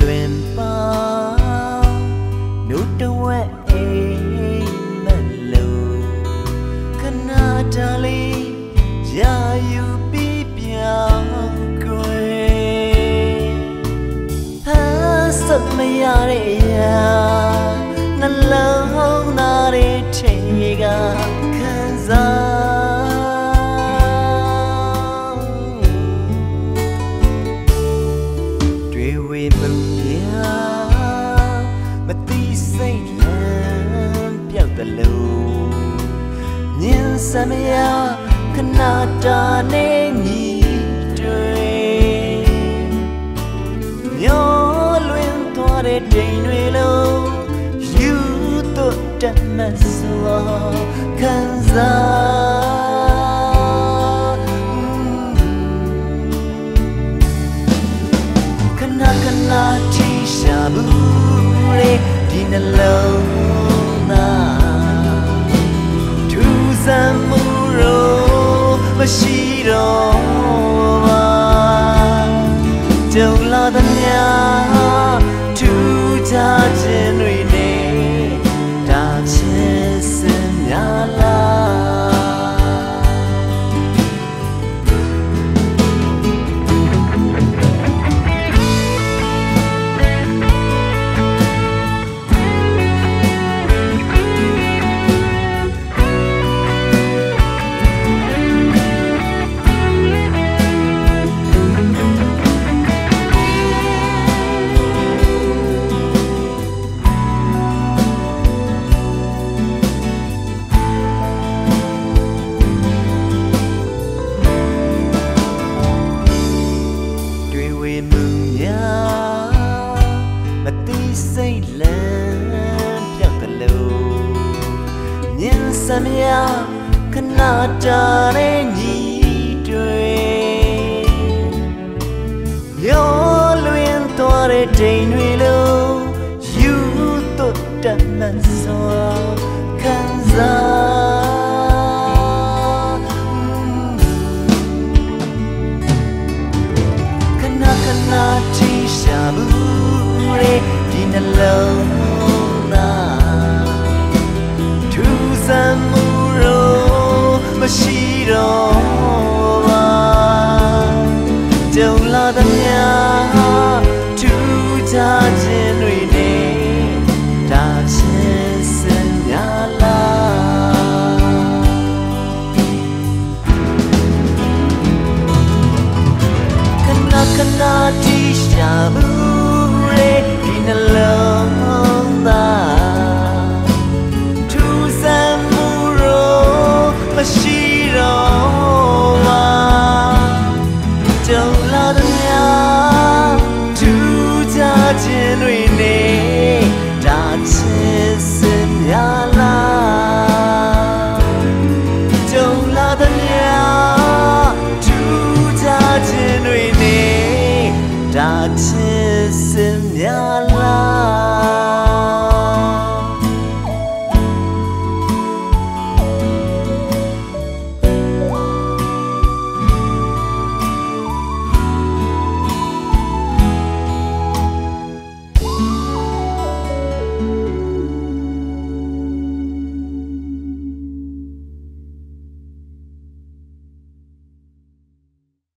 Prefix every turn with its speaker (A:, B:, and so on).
A: လွင်ပါနှုတ်တဝက်အိမ်မလို့ခဏတလေးရာယူပြီးပြောင်းကွယ်ဟာစမရတဲ့အရာနှလုံး စမရခဏတာနေညီတွေမျောလွင်သွားတဲ့တိမ်တွေလုံးယူသွတ်တတ်မစွာခံစားခဏခဏထိရှာဘူးလေဒီနှလုံး ရော ဝေမှုများမတိစိတ်လမ်းပြောက်တယ်လို့မြင်စမရခဏတာတဲ့ညီတွေရောလွင်သွားတဲ့တိမ်တွေလို့ယူသွတ်တတ်မှန်စွာ ခြားခြ